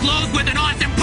mind with an awesome